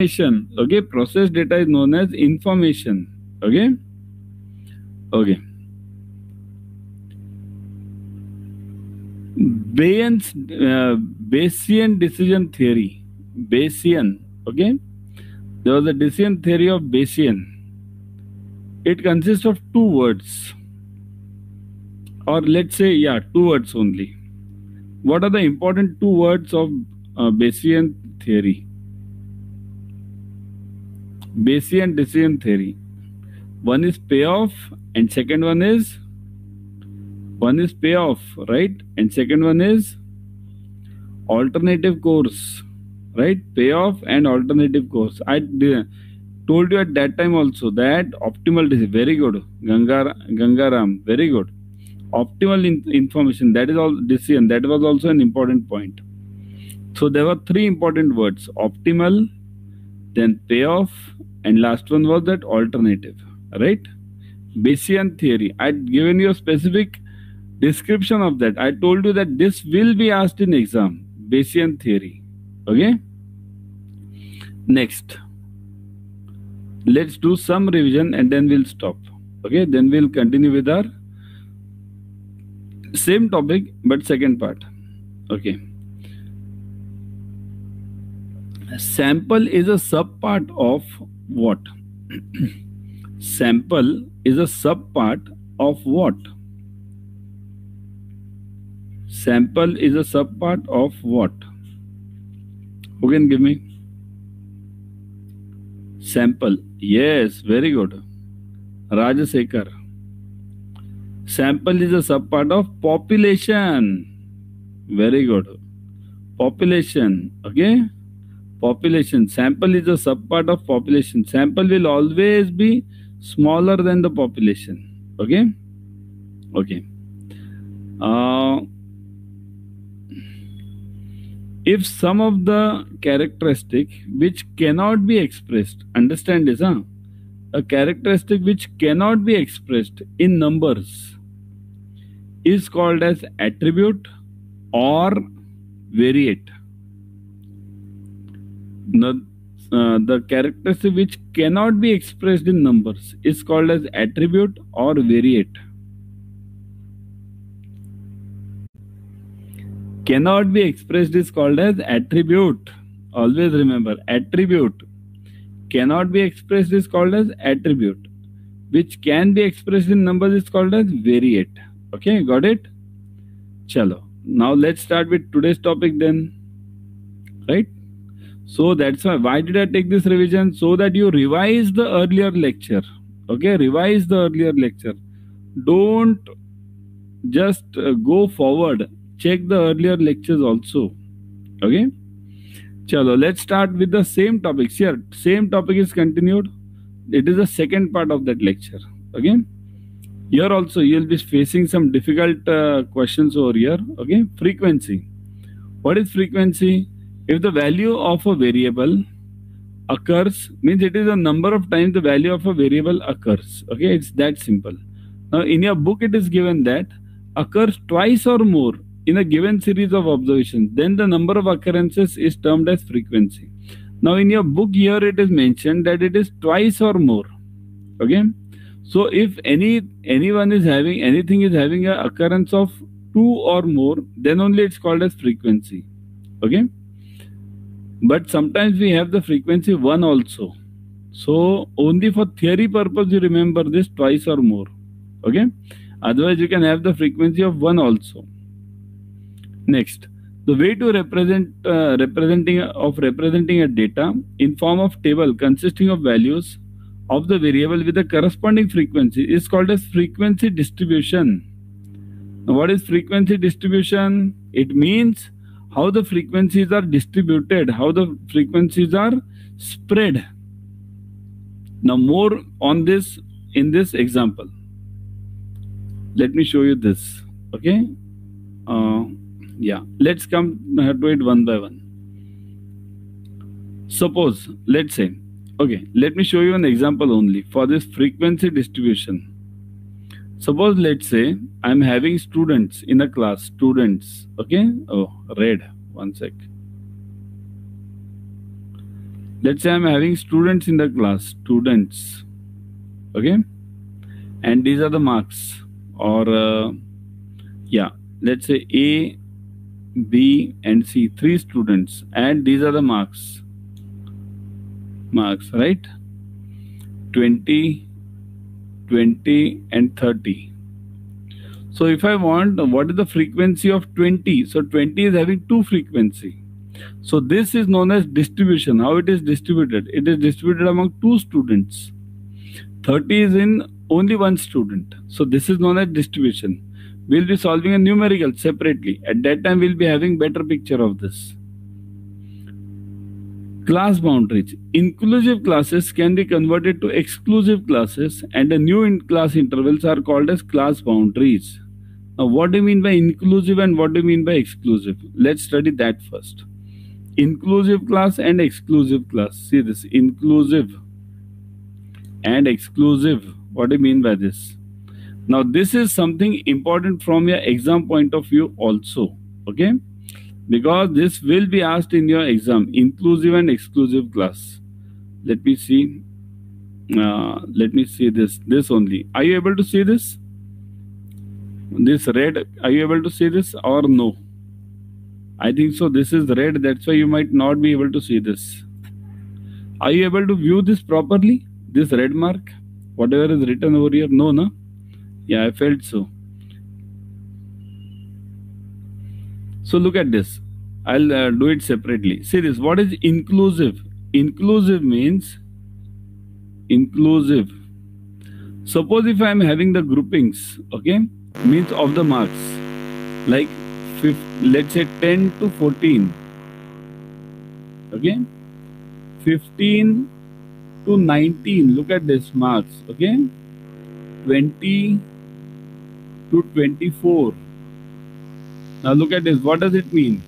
information okay process data is known as information okay okay Bayesian's uh, Bayesian decision theory Bayesian okay there was a decision theory of Bayesian it consists of two words or let's say yeah two words only what are the important two words of uh, Bayesian theory Bayesian decision theory. One is payoff and second one is one is payoff, right? And second one is alternative course, right? Payoff and alternative course. I told you at that time also that optimal decision, very good. Ganga, Gangaram, very good. Optimal in, information, that is all decision. That was also an important point. So there were three important words optimal, then payoff, and last one was that alternative right? Bayesian theory. I'd given you a specific description of that. I told you that this will be asked in exam bayesian theory okay? Next. Let's do some revision and then we'll stop okay? Then we'll continue with our same topic but second part okay sample is a sub part of what? Sample is a subpart of what? Sample is a subpart of what? Who can give me? Sample. Yes, very good. Rajasekar. Sample is a subpart of population. Very good. Population. Okay population. Sample is a subpart of population. Sample will always be smaller than the population. Okay? Okay. Uh, if some of the characteristic which cannot be expressed understand this huh? a characteristic which cannot be expressed in numbers is called as attribute or variate the, uh, the characteristic which cannot be expressed in numbers is called as attribute or variate. Cannot be expressed is called as attribute. Always remember attribute. Cannot be expressed is called as attribute. Which can be expressed in numbers is called as variate. Okay, got it? Chalo. Now let's start with today's topic then. Right? So that's why. Why did I take this revision? So that you revise the earlier lecture. Okay, revise the earlier lecture. Don't just uh, go forward. Check the earlier lectures also. Okay. Chalo, let's start with the same topics here. Same topic is continued. It is the second part of that lecture. Okay. Here also you'll be facing some difficult uh, questions over here. Okay. Frequency. What is frequency? If the value of a variable occurs means it is a number of times the value of a variable occurs. Okay it's that simple. Now in your book it is given that occurs twice or more in a given series of observations then the number of occurrences is termed as frequency. Now in your book here it is mentioned that it is twice or more. Okay? So if any anyone is having anything is having a occurrence of two or more then only it's called as frequency. Okay but sometimes we have the frequency 1 also. So only for theory purpose you remember this twice or more. Okay? Otherwise you can have the frequency of 1 also. Next the way to represent uh, representing of representing a data in form of table consisting of values of the variable with the corresponding frequency is called as frequency distribution. Now what is frequency distribution? It means how the frequencies are distributed, how the frequencies are spread. Now more on this in this example. Let me show you this. Okay. Uh, yeah. Let's come to it one by one. Suppose, let's say, okay, let me show you an example only for this frequency distribution. Suppose let's say I'm having students in a class, students, okay? Oh, red, one sec. let's say i'm having students in the class students okay? And these are the marks. Or uh, yeah let's say a b and c three students. And these are the marks. Marks right? 20 20 and 30 so if i want what is the frequency of 20 so 20 is having two frequency. So this is known as distribution. How it is distributed? It is distributed among two students. 30 is in only one student. So this is known as distribution. We'll be solving a numerical separately. At that time we'll be having better picture of this class boundaries. Inclusive classes can be converted to exclusive classes and the new in class intervals are called as class boundaries. Now what do you mean by inclusive and what do you mean by exclusive? Let's study that first. Inclusive class and exclusive class. See this inclusive and exclusive. What do you mean by this? Now this is something important from your exam point of view also okay because this will be asked in your exam inclusive and exclusive class. Let me see. Uh, let me see this this only. Are you able to see this? This red are you able to see this or no? I think so this is red that's why you might not be able to see this. Are you able to view this properly? This red mark? Whatever is written over here no no? Yeah, I felt so. So look at this. I'll uh, do it separately. See this. What is inclusive? Inclusive means inclusive. Suppose if I am having the groupings, okay, means of the marks, like let's say 10 to 14, okay, 15 to 19. Look at this marks, okay, 20 to 24. Now look at this. What does it mean?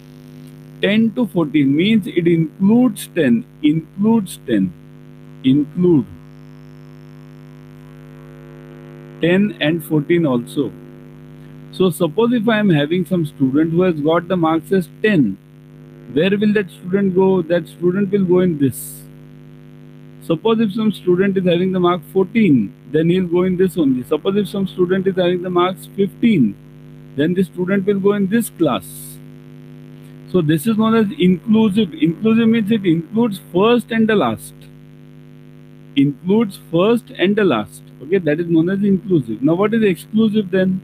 10 to 14 means it includes 10. Includes 10. Include 10 and 14 also. So suppose if I am having some student who has got the marks as 10, where will that student go? That student will go in this. Suppose if some student is having the mark 14, then he'll go in this only. Suppose if some student is having the marks 15, then the student will go in this class. So this is known as inclusive. Inclusive means it includes first and the last. Includes first and the last. Okay, that is known as inclusive. Now what is exclusive then?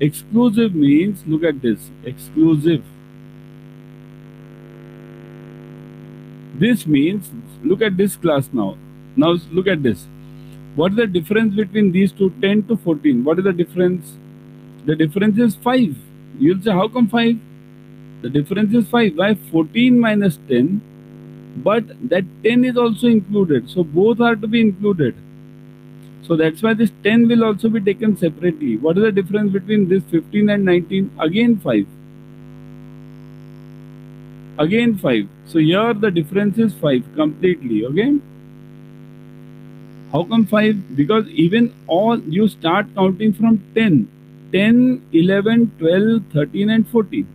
Exclusive means, look at this, exclusive This means, look at this class now. Now look at this. What is the difference between these two, 10 to 14? What is the difference? The difference is 5. You'll say, how come 5? The difference is 5. Why 14 minus 10? But that 10 is also included. So both are to be included. So that's why this 10 will also be taken separately. What is the difference between this 15 and 19? Again 5 again 5 so here the difference is 5 completely okay how come 5 because even all you start counting from 10 10 11 12 13 and 14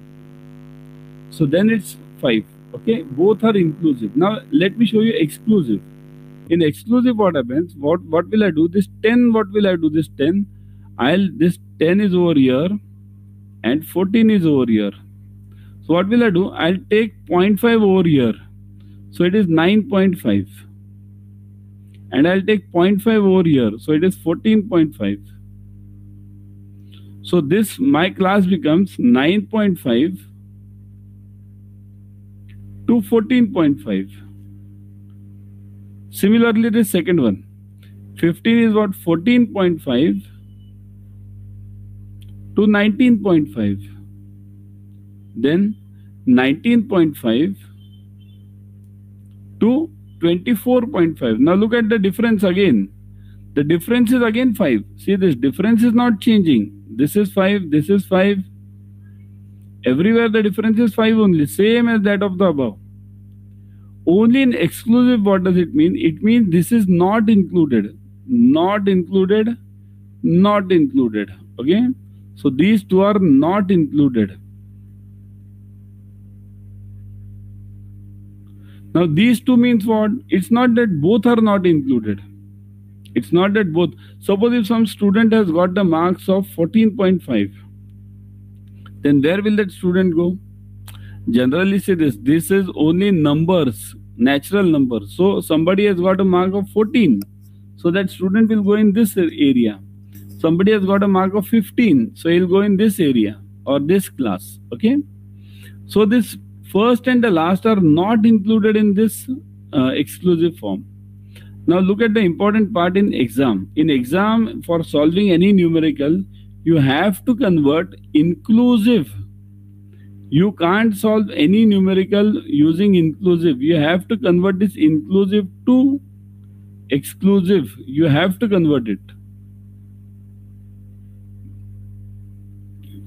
so then it's 5 okay both are inclusive now let me show you exclusive in exclusive what happens what what will i do this 10 what will i do this 10 i'll this 10 is over here and 14 is over here so what will I do? I'll take 0.5 over here. So it is 9.5. And I'll take 0.5 over here. So it is 14.5. So this, my class becomes 9.5 to 14.5. Similarly, the second one. 15 is what? 14.5 to 19.5 then 19.5 to 24.5 now look at the difference again the difference is again 5 see this difference is not changing this is 5 this is 5 everywhere the difference is 5 only same as that of the above only in exclusive what does it mean it means this is not included not included not included okay so these two are not included Now these two means what? It's not that both are not included. It's not that both. Suppose if some student has got the marks of 14.5, then where will that student go? Generally say this, this is only numbers, natural numbers. So somebody has got a mark of 14. So that student will go in this area. Somebody has got a mark of 15. So he'll go in this area or this class. Okay. So this first and the last are not included in this uh, exclusive form. Now look at the important part in exam. In exam, for solving any numerical, you have to convert inclusive. You can't solve any numerical using inclusive. You have to convert this inclusive to exclusive. You have to convert it.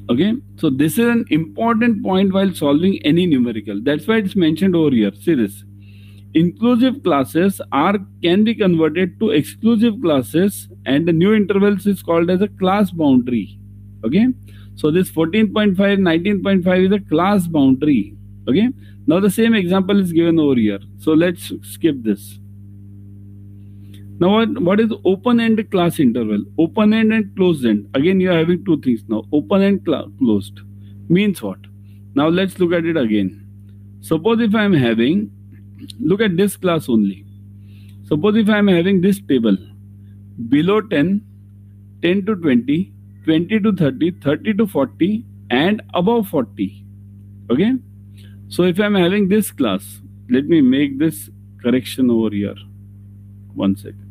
Okay, so this is an important point while solving any numerical. That's why it's mentioned over here. See this inclusive classes are can be converted to exclusive classes and the new intervals is called as a class boundary. Okay? So this 14.5 19.5 is a class boundary. Okay? Now the same example is given over here. So let's skip this. Now what, what is open end class interval? Open end and closed end. Again you are having two things now. Open and closed. Means what? Now let's look at it again. Suppose if i am having look at this class only. Suppose if I am having this table below 10, 10 to 20, 20 to 30, 30 to 40 and above 40. Okay. So if I'm having this class, let me make this correction over here. One second.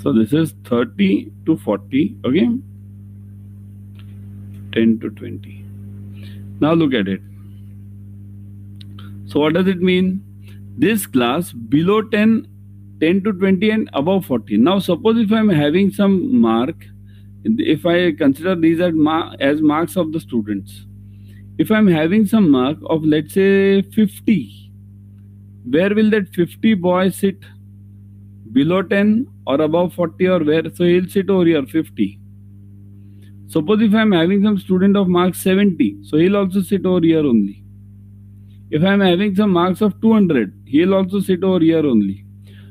So this is 30 to 40, okay? 10 to 20. Now look at it. So what does it mean? This class below 10, 10 to 20 and above 40. Now suppose if I'm having some mark, if I consider these as, marks of the students. If I'm having some mark of let's say 50, where will that 50 boy sit? Below 10 or above 40 or where so he'll sit over here 50 suppose if i'm having some student of marks 70 so he'll also sit over here only. If i'm having some marks of 200 he'll also sit over here only.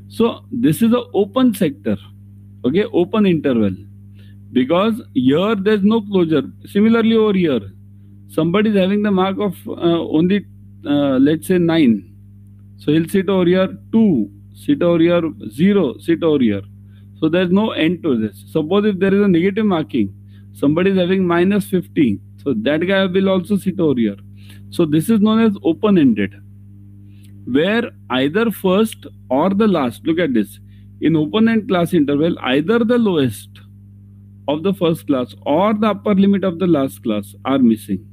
So this is a open sector okay open interval. Because here there's no closure. Similarly over here somebody is having the mark of uh, only uh, let's say 9 so he'll sit over here 2 sit over here, 0, sit over here. So there's no end to this. Suppose if there is a negative marking, somebody is having minus 15. So that guy will also sit over here. So this is known as open-ended. Where either first or the last, look at this. In open-end class interval, either the lowest of the first class or the upper limit of the last class are missing.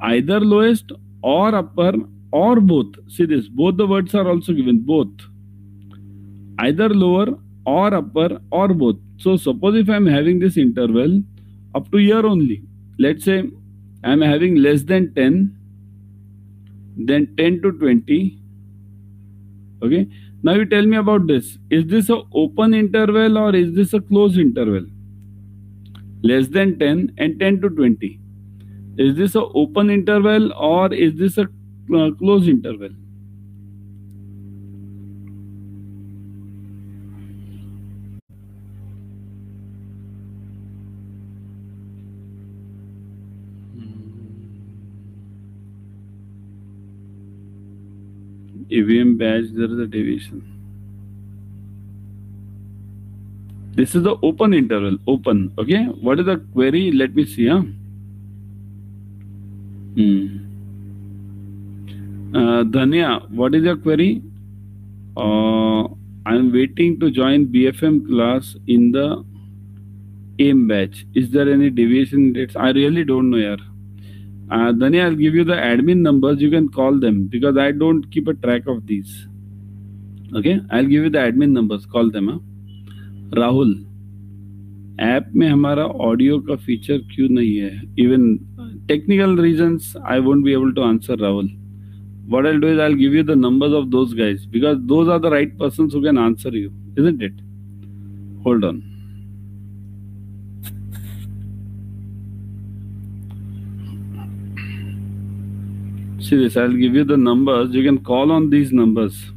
Either lowest or upper or both. See this, both the words are also given, both. Either lower or upper or both. So suppose if I am having this interval up to here only. Let's say I am having less than 10, then 10 to 20. Okay. Now you tell me about this. Is this a open interval or is this a closed interval? Less than 10 and 10 to 20. Is this a open interval or is this a uh, close interval. ABM badge, there is a deviation. This is the open interval, open. Okay, what is the query? Let me see. Huh? Hmm. Uh, Dhanya, what is your query? Uh, I'm waiting to join BFM class in the AIM batch. Is there any deviation dates? I really don't know, yaar. Uh, Dhanya, I'll give you the admin numbers. You can call them because I don't keep a track of these. Okay, I'll give you the admin numbers. Call them. Huh? Rahul app में हमारा audio का feature क्यों नहीं है even technical reasons I won't be able to answer Rahul what I'll do is I'll give you the numbers of those guys because those are the right persons who can answer you, isn't it? Hold on. See this, I'll give you the numbers. You can call on these numbers.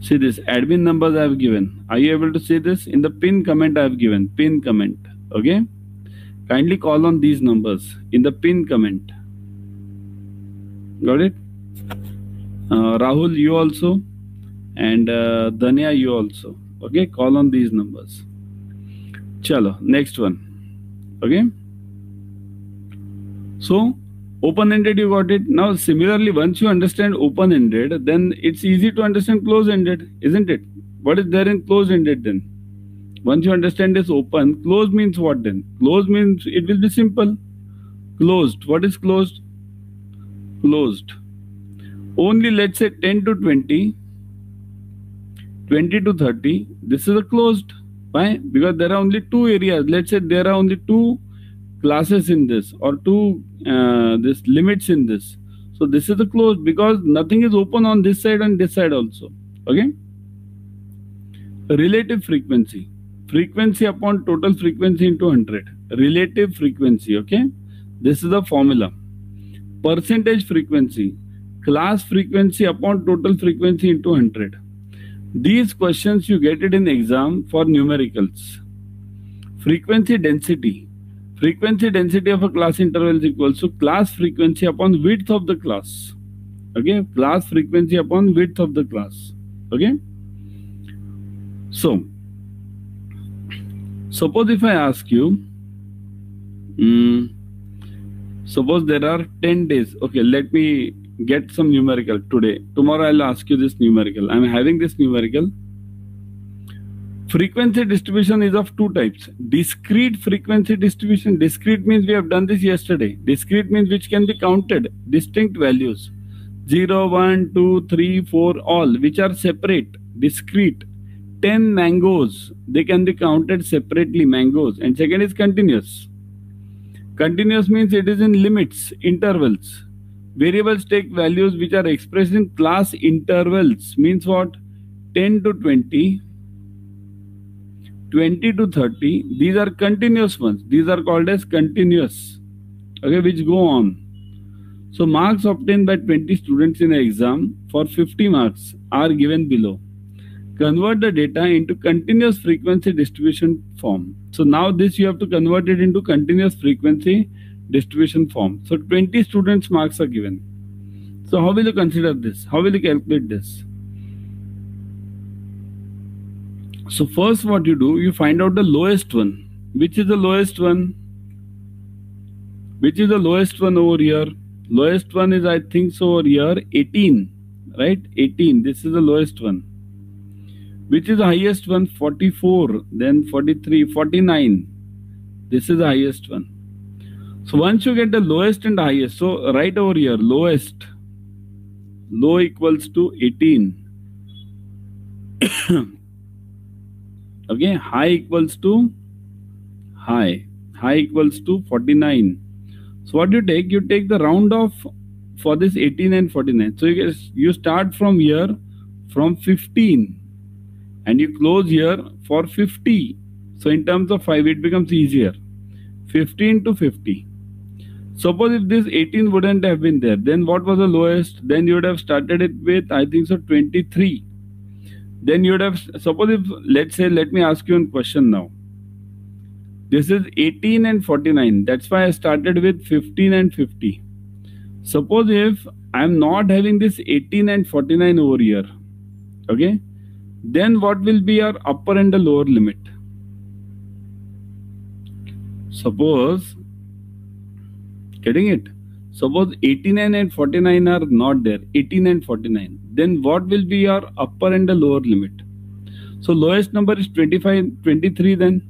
See this admin numbers I have given. Are you able to see this? In the pin comment I have given. Pin comment. Okay. Kindly call on these numbers in the pin comment. Got it? Uh, Rahul, you also. And uh, Danya, you also. Okay. Call on these numbers. Chalo. Next one. Okay. So open-ended you got it now similarly once you understand open-ended then it's easy to understand close-ended isn't it what is there in close-ended then once you understand this open close means what then? Close means it will be simple. Closed. What is closed? Closed. Only let's say 10 to 20 20 to 30 this is a closed. Why? Because there are only two areas. Let's say there are only two classes in this or two uh, this limits in this. So this is the closed because nothing is open on this side and this side also. Okay relative frequency frequency upon total frequency into 100 relative frequency okay? This is the formula. Percentage frequency class frequency upon total frequency into 100 these questions you get it in exam for numericals. Frequency density. Frequency density of a class interval is equal to class frequency upon width of the class. Okay? Class frequency upon width of the class. Okay? So suppose if i ask you um, suppose there are 10 days. Okay let me get some numerical today. Tomorrow i'll ask you this numerical. I'm having this numerical. Frequency distribution is of two types. Discrete frequency distribution. Discrete means we have done this yesterday. Discrete means which can be counted. Distinct values. 0 1 2 3 4 all which are separate. Discrete 10 mangoes they can be counted separately mangoes. And second is continuous. Continuous means it is in limits intervals. Variables take values which are expressed in class intervals. Means what? 10 to 20 20 to 30 these are continuous ones. These are called as continuous. Okay which go on. So marks obtained by 20 students in an exam for 50 marks are given below convert the data into continuous frequency distribution form so now this you have to convert it into continuous frequency distribution form so 20 students marks are given so how will you consider this how will you calculate this So first what you do, you find out the lowest one. Which is the lowest one? Which is the lowest one over here? Lowest one is I think so over here 18. Right? 18. This is the lowest one. Which is the highest one? 44. Then 43. 49. This is the highest one. So once you get the lowest and highest, so right over here, lowest, low equals to 18. okay high equals to high high equals to 49 so what do you take you take the round off for this 18 and 49 so you guess you start from here from 15 and you close here for 50 so in terms of 5 it becomes easier. 15 to 50 suppose if this 18 wouldn't have been there then what was the lowest? Then you would have started it with i think so 23 then you would have suppose if let's say let me ask you a question now. This is 18 and 49 that's why i started with 15 and 50 suppose if i'm not having this 18 and 49 over here okay then what will be our upper and the lower limit? Suppose getting it? Suppose 89 and 49 are not there. 18 and 49 then what will be your upper and the lower limit? So lowest number is 25 23 then.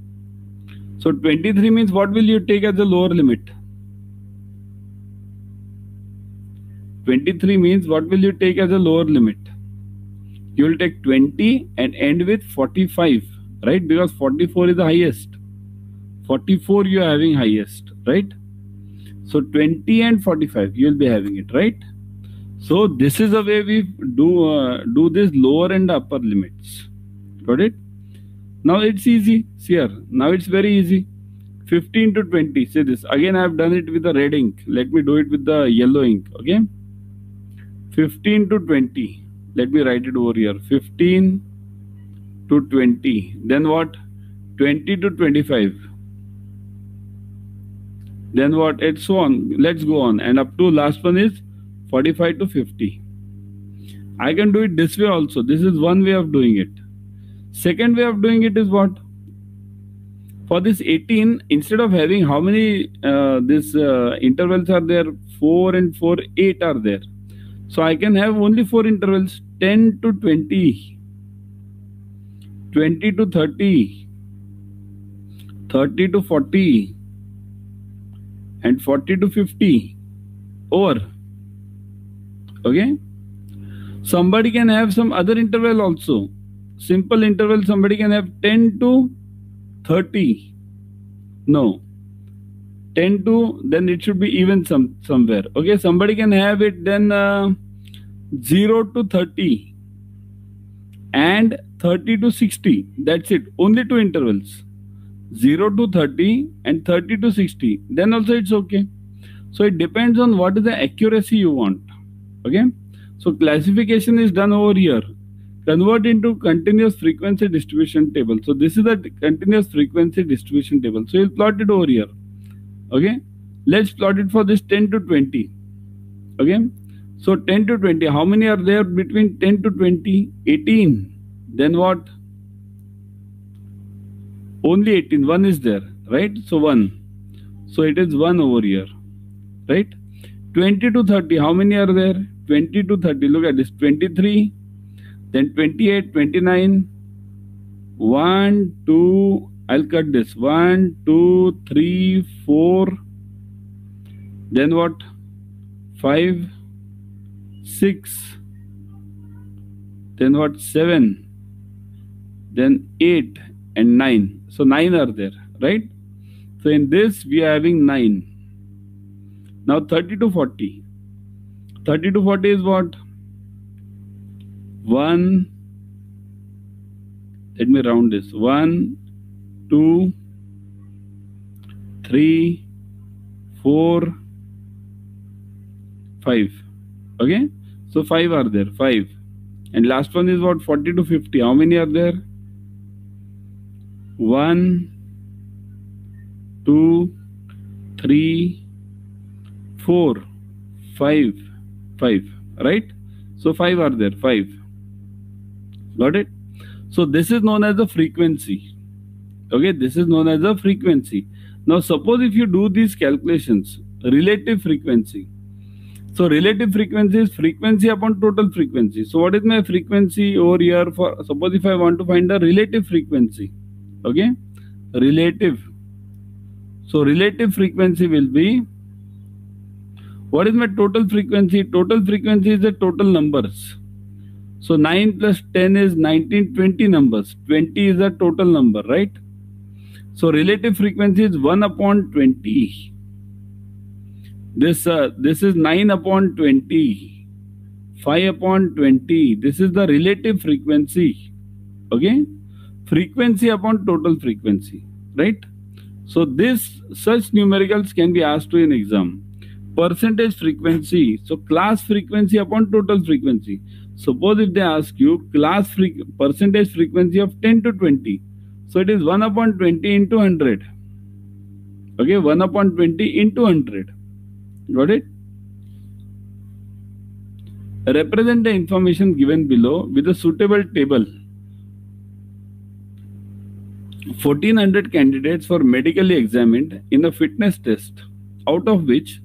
So 23 means what will you take as the lower limit? 23 means what will you take as a lower limit you will take 20 and end with 45 right because 44 is the highest 44 you are having highest, right? So 20 and 45 you will be having it, right? So this is the way we do uh, do this lower and upper limits. Got it? Now it's easy. See here. Now it's very easy. 15 to 20. See this. Again, I have done it with the red ink. Let me do it with the yellow ink. Okay. 15 to 20. Let me write it over here. 15 to 20. Then what? 20 to 25 then what? And so on. Let's go on. And up to last one is 45 to 50 i can do it this way also. This is one way of doing it. Second way of doing it is what? For this 18 instead of having how many uh, this uh, intervals are there? 4 and 4 8 are there. So i can have only four intervals 10 to 20 20 to 30 30 to 40 and 40 to 50 over. Okay? Somebody can have some other interval also. Simple interval somebody can have 10 to 30 no. 10 to then it should be even some somewhere. Okay? Somebody can have it then uh, 0 to 30 and 30 to 60 that's it. Only two intervals. 0 to 30 and 30 to 60 then also it's okay. So it depends on what is the accuracy you want. Okay? So classification is done over here. Convert into continuous frequency distribution table. So this is the continuous frequency distribution table. So you'll plot it over here. Okay? Let's plot it for this 10 to 20 okay so 10 to 20 how many are there between 10 to 20 18 then what? Only 18 1 is there right? So 1 so it is 1 over here right? 20 to 30 how many are there? 20 to 30 look at this 23 then 28 29 1 2 i'll cut this. 1 2 3 4 then what? 5 6 then what 7 then 8 and 9 so 9 are there, right? So in this, we are having 9. Now 30 to 40. 30 to 40 is what? 1. Let me round this. 1, 2, 3, 4, 5. Okay? So 5 are there. 5. And last one is what? 40 to 50. How many are there? one, two, three, four, five, five, right? So five are there, five. Got it? So this is known as the frequency. Okay, this is known as the frequency. Now suppose if you do these calculations, relative frequency. So relative frequency is frequency upon total frequency. So what is my frequency over here for suppose if I want to find the relative frequency okay? Relative. So relative frequency will be what is my total frequency? Total frequency is the total numbers. So 9 plus 10 is 19 20 numbers. 20 is the total number right? So relative frequency is 1 upon 20 this uh, this is 9 upon 20 5 upon 20 this is the relative frequency okay frequency upon total frequency, right? So this such numericals can be asked to in exam. Percentage frequency, so class frequency upon total frequency. Suppose if they ask you class fre percentage frequency of 10 to 20, so it is 1 upon 20 into 100. Okay, 1 upon 20 into 100. Got it? Represent the information given below with a suitable table 1400 candidates were medically examined in a fitness test, out of which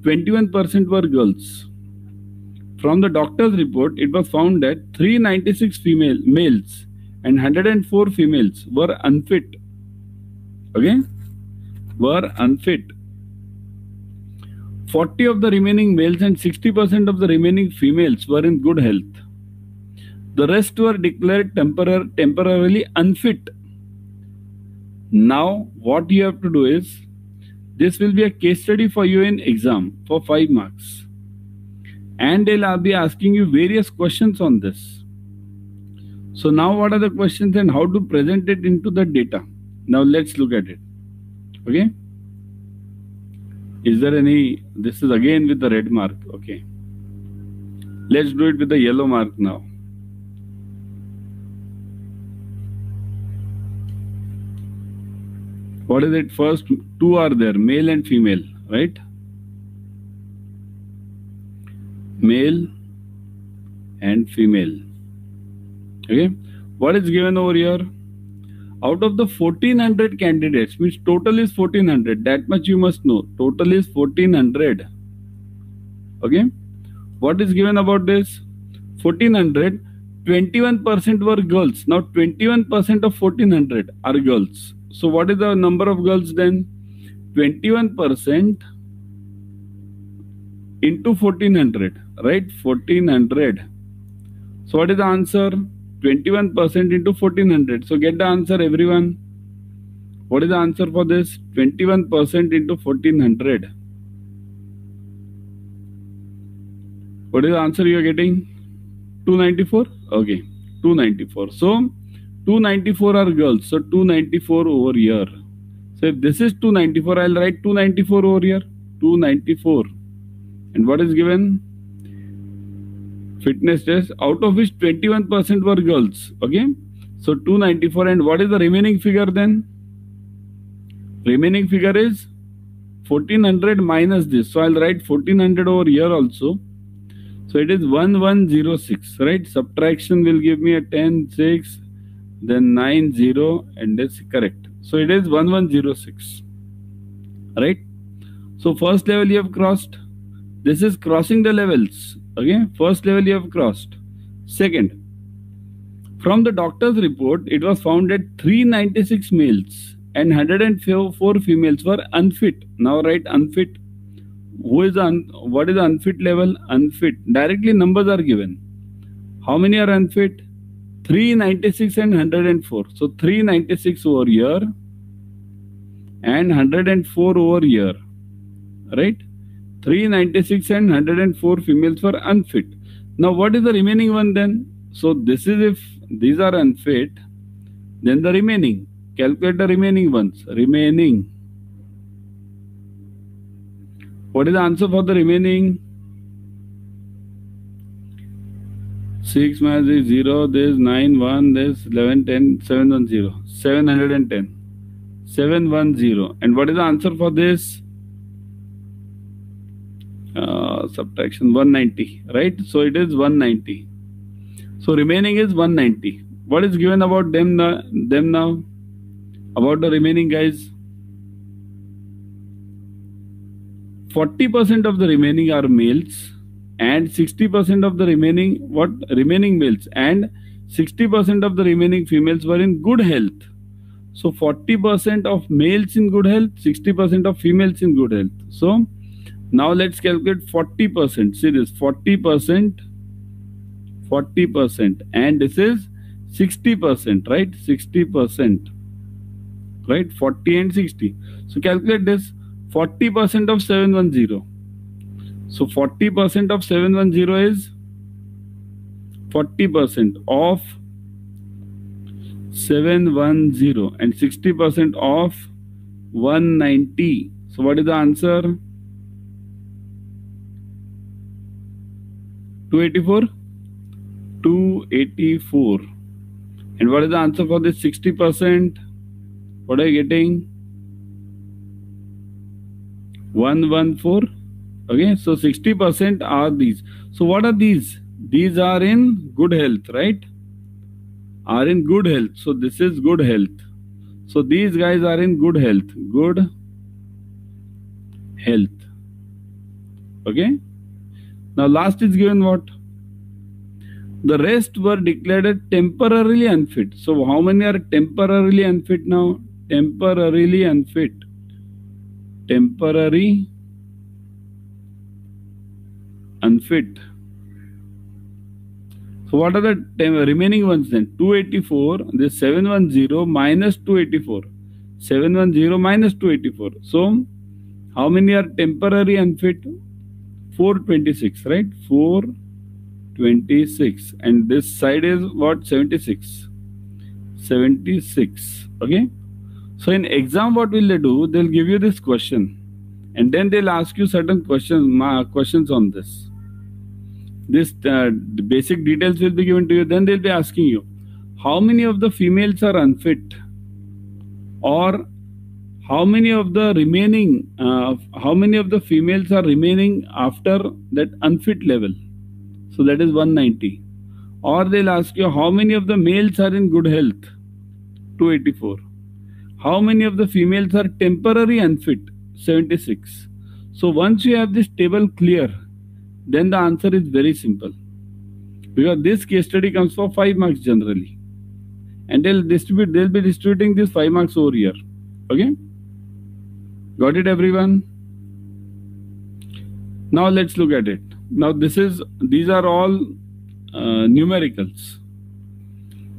21% were girls. From the doctor's report, it was found that 396 female males and 104 females were unfit. Okay? Were unfit. 40 of the remaining males and 60% of the remaining females were in good health. The rest were declared temporar- temporarily unfit Now, what you have to do is, this will be a case study for you in exam for 5 marks. And they'll be asking you various questions on this. So now what are the questions and how to present it into the data? Now let's look at it. Okay. Is there any, this is again with the red mark. Okay. Let's do it with the yellow mark now. What is it? First, two are there, male and female, right? Male and female. Okay. What is given over here? Out of the 1400 candidates, which total is 1400, that much you must know. Total is 1400. Okay. What is given about this? 1400, 21% were girls. Now 21% of 1400 are girls. So what is the number of girls then? 21% into 1400, right? 1400. So what is the answer? 21% into 1400. So get the answer everyone. What is the answer for this? 21% into 1400. What is the answer you are getting? 294? Okay, 294. So 294 are girls. So 294 over here. So if this is 294, I'll write 294 over here. 294. And what is given? Fitness test out of which 21% were girls okay? So 294 and what is the remaining figure then? Remaining figure is 1400 minus this. So i'll write 1400 over here also. So it is 1106 right? Subtraction will give me a 10 6 then 9 0 and it's correct. So it is 1106 right? So first level you have crossed. This is crossing the levels okay first level you have crossed. Second from the doctor's report it was found that 396 males and 104 females were unfit. Now write unfit. Who is un what is unfit level? Unfit. Directly numbers are given. How many are unfit? 396 and 104 so 396 over here and 104 over here. Right 396 and 104 females were unfit. Now, what is the remaining one then? So, this is if these are unfit, then the remaining. Calculate the remaining ones. Remaining. What is the answer for the remaining? 6 minus 0, this 9, 1, this 11, 10, 7, 1, 0. 710. 710. And what is the answer for this? Uh, subtraction 190 right? So it is 190 so remaining is 190 what is given about them now, them now? About the remaining guys? 40% of the remaining are males and 60% of the remaining what? Remaining males and 60% of the remaining females were in good health. So 40% of males in good health 60% of females in good health. So now let's calculate 40%. See this 40%, 40%, and this is 60%, right? 60%, right? 40 and 60. So calculate this 40% of 710. So 40% of 710 is 40% of 710 and 60% of 190. So what is the answer? 284 284 and what is the answer for this 60 percent? What are you getting? 114 okay so 60 percent are these. So what are these? These are in good health right? Are in good health. So this is good health. So these guys are in good health. Good health. Okay now last is given what? The rest were declared temporarily unfit. So how many are temporarily unfit now? Temporarily unfit. Temporary unfit. So what are the remaining ones then? 284, this 710 minus 284. 710 minus 284. So how many are temporary unfit? 426, right? 426. And this side is what? 76. 76. Okay. So in exam, what will they do? They'll give you this question. And then they'll ask you certain questions, questions on this. This uh, basic details will be given to you. Then they'll be asking you, how many of the females are unfit? Or how many of the remaining, uh, how many of the females are remaining after that unfit level? So that is 190. Or they'll ask you how many of the males are in good health? 284. How many of the females are temporary unfit? 76. So once you have this table clear, then the answer is very simple. Because this case study comes for 5 marks generally. And they'll distribute, they'll be distributing this 5 marks over here. Okay? Got it everyone? Now let's look at it. Now this is, these are all uh, numericals.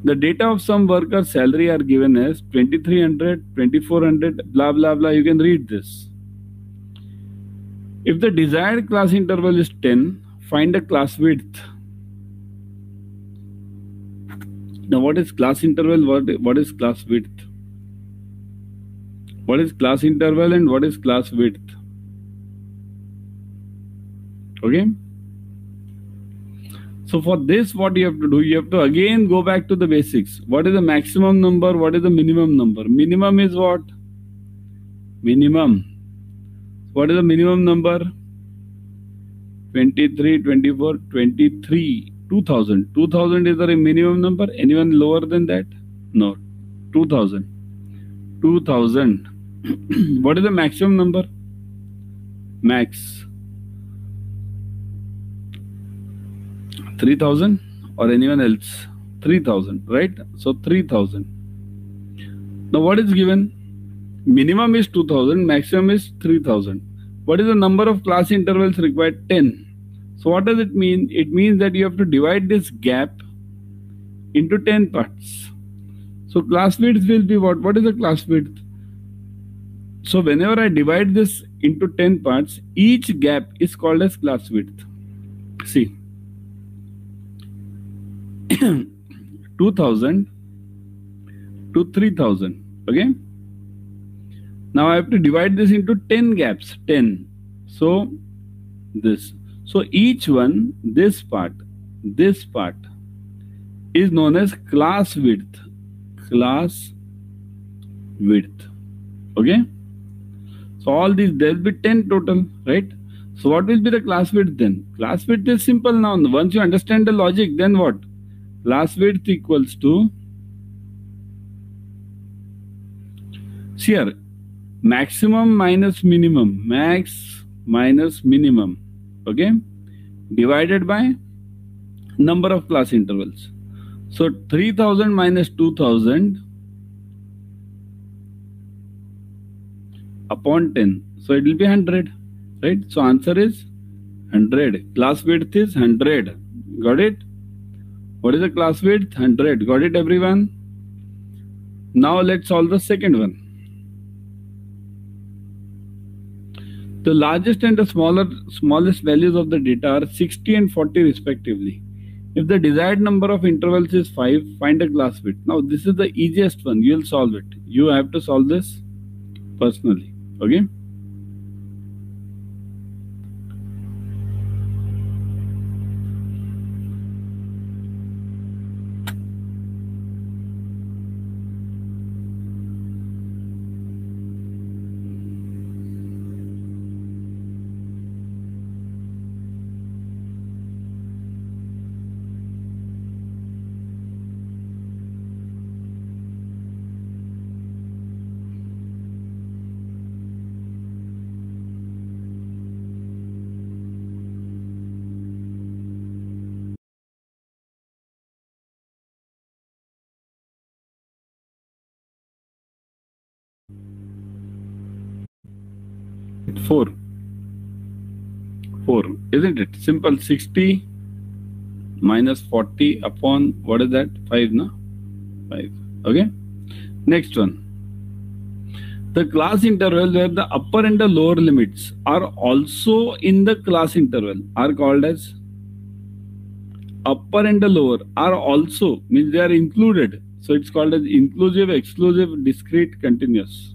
The data of some worker's salary are given as 2300, 2400, blah blah blah. You can read this. If the desired class interval is 10, find a class width. Now what is class interval? What, what is class width? What is class interval and what is class width? Okay. So for this, what you have to do, you have to again go back to the basics. What is the maximum number? What is the minimum number? Minimum is what? Minimum. What is the minimum number? 23, 24, 23, 2000. 2000 is the minimum number. Anyone lower than that? No. 2000. 2000. what is the maximum number? Max. 3000 or anyone else? 3000, right? So 3000. Now what is given? Minimum is 2000, maximum is 3000. What is the number of class intervals required? 10. So what does it mean? It means that you have to divide this gap into 10 parts. So class width will be what? What is the class width? So whenever I divide this into 10 parts, each gap is called as class width. See, 2000 to 3000. Okay. Now I have to divide this into 10 gaps. 10. So this. So each one, this part, this part is known as class width. Class width. Okay. So all these, there will be 10 total, right? So what will be the class width then? Class width is simple now. Once you understand the logic, then what? Class width equals to here maximum minus minimum max minus minimum okay divided by number of class intervals so 3000 minus 2000 upon 10. So it will be 100, right? So answer is 100. Class width is 100. Got it? What is the class width? 100. Got it, everyone? Now let's solve the second one. The largest and the smaller, smallest values of the data are 60 and 40 respectively. If the desired number of intervals is 5, find a class width. Now this is the easiest one. You'll solve it. You have to solve this personally okay Four. Four, isn't it? Simple 60 minus 40 upon what is that? 5, no? 5. Okay. Next one. the class interval where the upper and the lower limits are also in the class interval are called as upper and the lower are also means they are included so it's called as inclusive exclusive discrete continuous